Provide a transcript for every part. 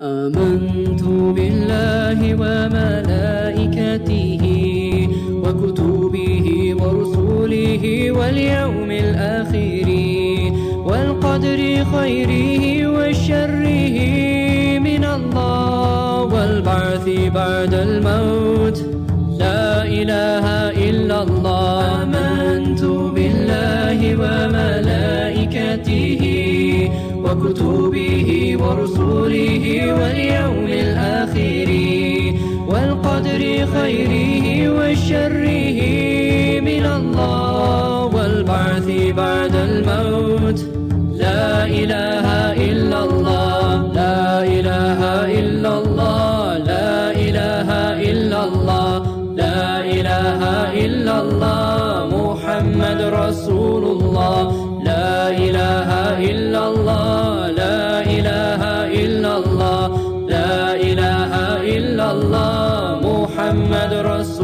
آمنت بالله وملائكته وكتبه ورسله واليوم الآخر والقدر خيره وشره من الله والبعث بعد الموت. لا إله إلا الله. آمنت بالله وملائكته وكتبه ورسله واليوم الآخر والقدر خيره وشره من الله والبعث بعد الموت. لا إله إلا الله لا إله إلا الله لا إله إلا الله لا إله إلا الله محمد رسول الله لا إله إلا الله. الله محمد رسول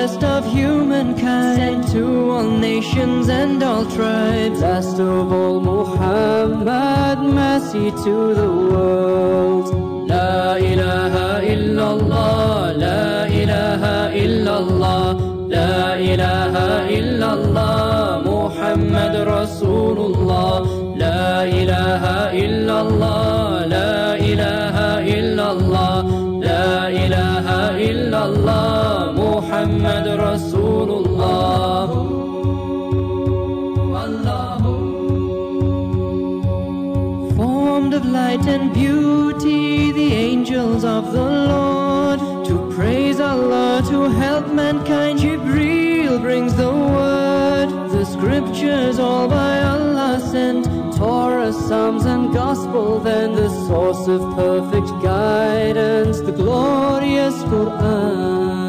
best of humankind. Sent to all nations and all tribes. Last of all Muhammad, mercy to the world. La ilaha illallah, la ilaha illallah La ilaha illallah. محمد رسول الله Formed of light and beauty, the angels of the Lord, to praise Allah, to help mankind, Jibreel brings the word. The scriptures all by Allah sent, Torah, Psalms, and Gospel, then the source of perfect guidance, the glorious Quran.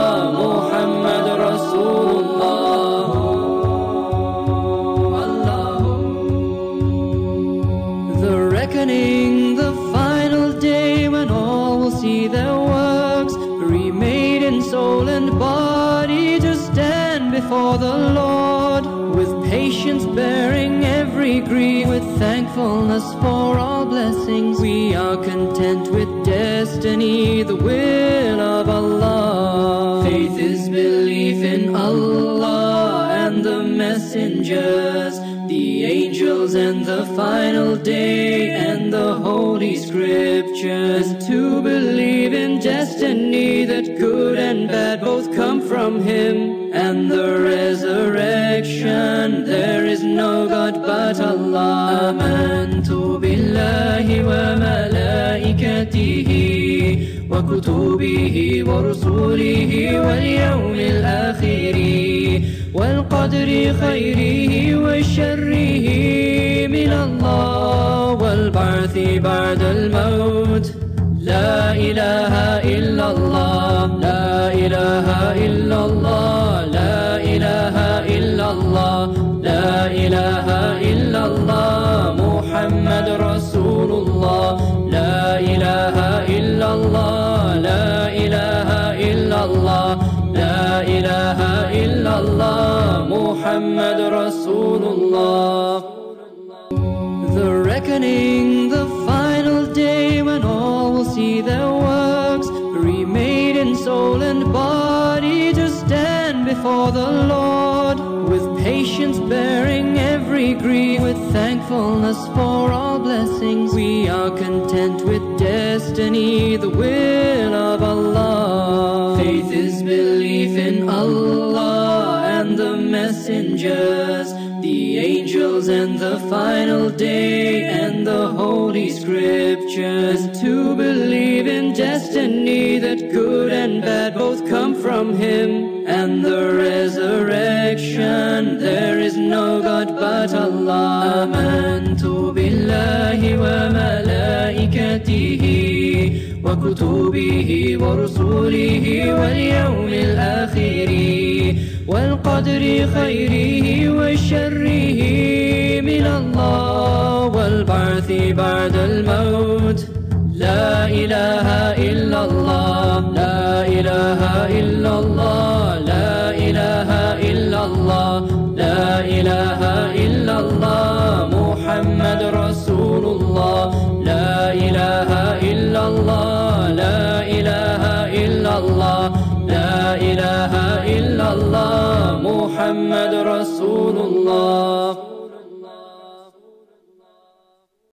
soul and body to stand before the Lord with patience bearing every grief with thankfulness for all blessings. We are content with destiny the will of Allah. Faith is belief in Allah and the messengers the angels and the final day and the holy scriptures to believe in destiny that good and bad both come from him and the resurrection there is no god but allah amantu billahi wa malaikatihi wa kutubihi wa rusulihi wal yawmil akhir والقدر خيره وشره من الله والبعث بعد الموت. لا إله إلا الله. لا إله إلا الله. لا إله إلا الله. لا إله إلا الله. محمد رسول الله. لا إله إلا الله. لا إله إلا الله. illallah Muhammad Rasulullah The reckoning, the final day when all will see their works remade in soul and body to stand before the Lord with patience bearing every grief with thankfulness for all blessings. We are content with destiny the will of Allah. Faith is belief in Allah and the messengers angels and the final day and the holy scriptures to believe in destiny that good and bad both come from him and the resurrection there is no god but Allah amantu billahi wa malaikatihi وكتبه ورسله واليوم الآخر والقدر خيره وشره من الله والبعث بعد الموت. لا إله إلا الله لا إله إلا الله. الله محمد رسول الله.